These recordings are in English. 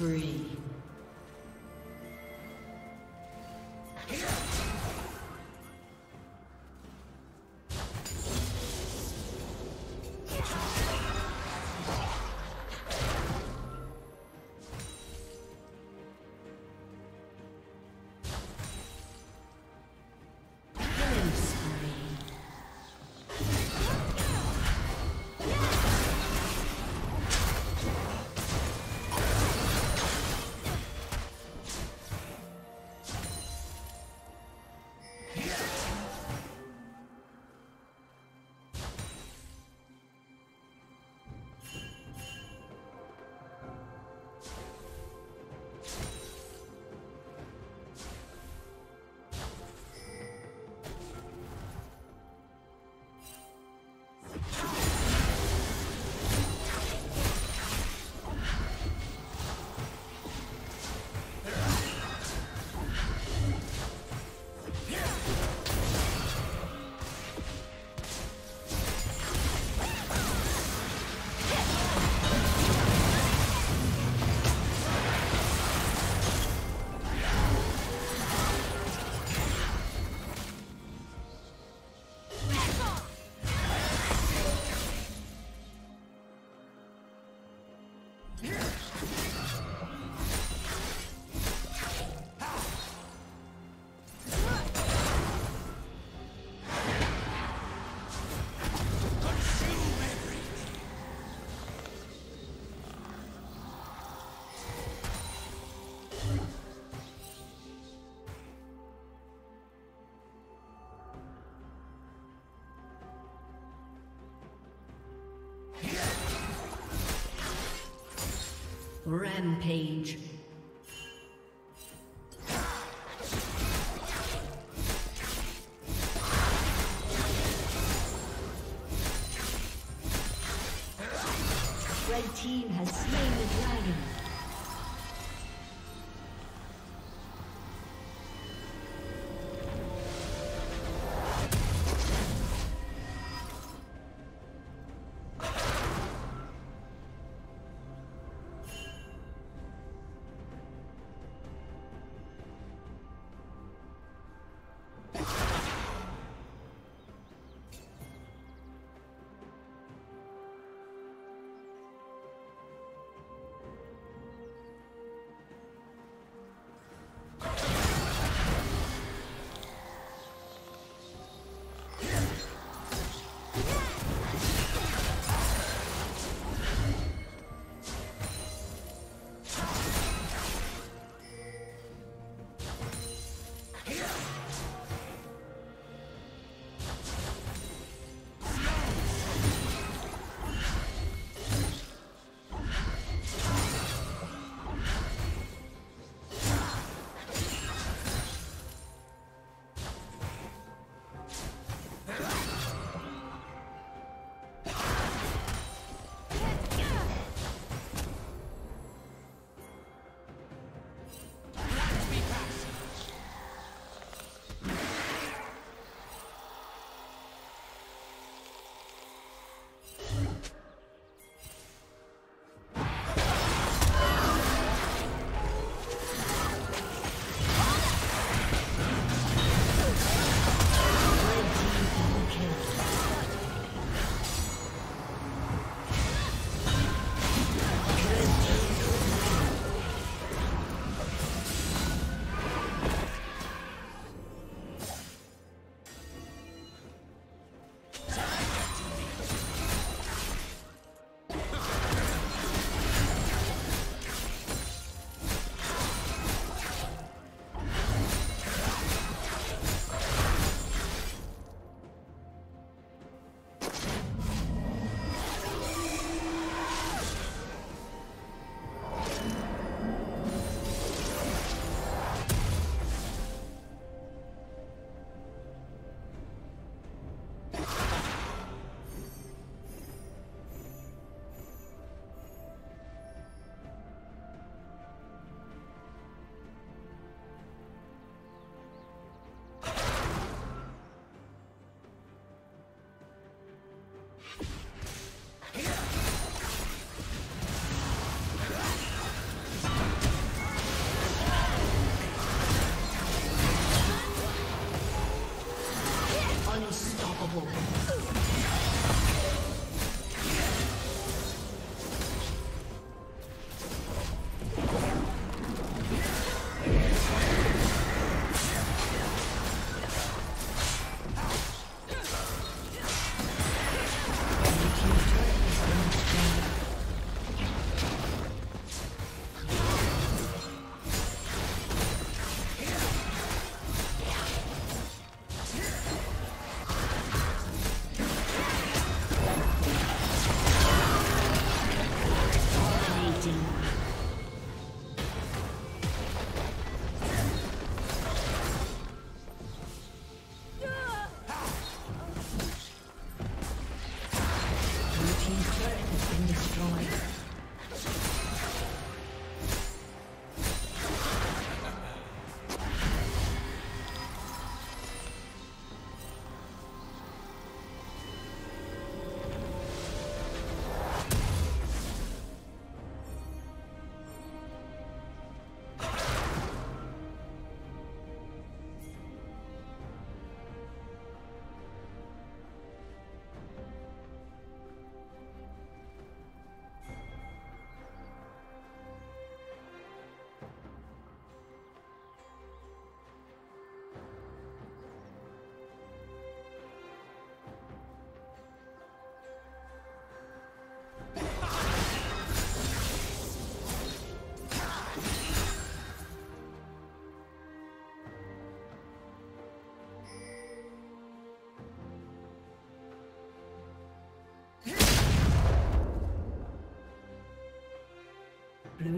Killing Rampage.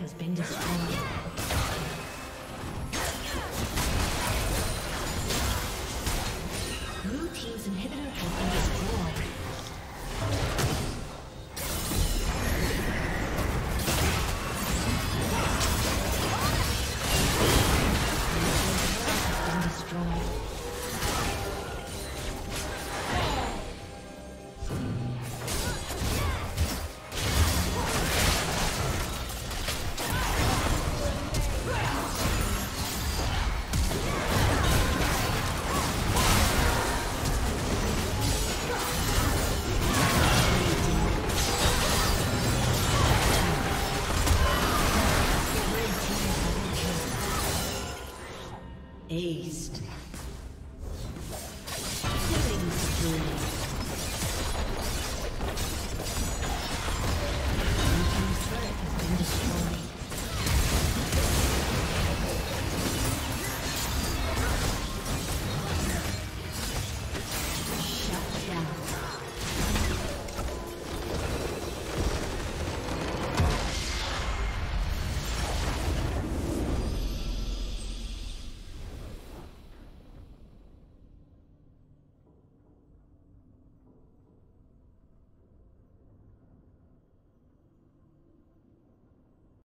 Has been destroyed.